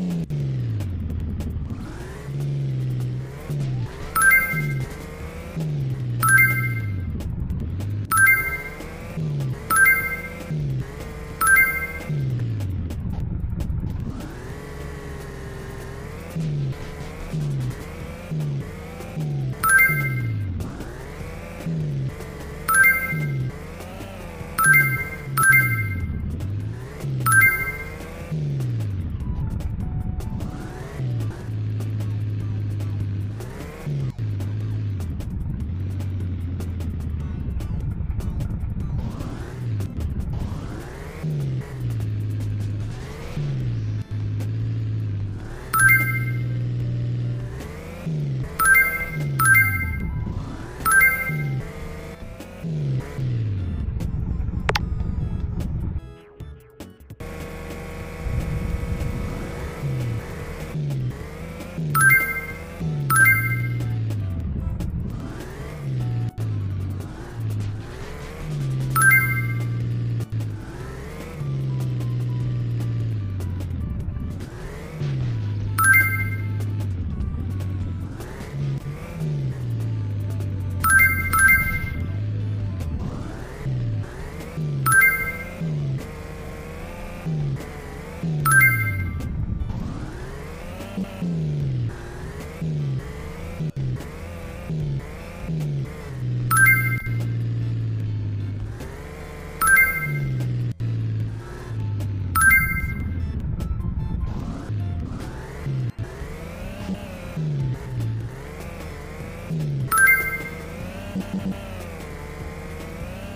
Mm-hmm.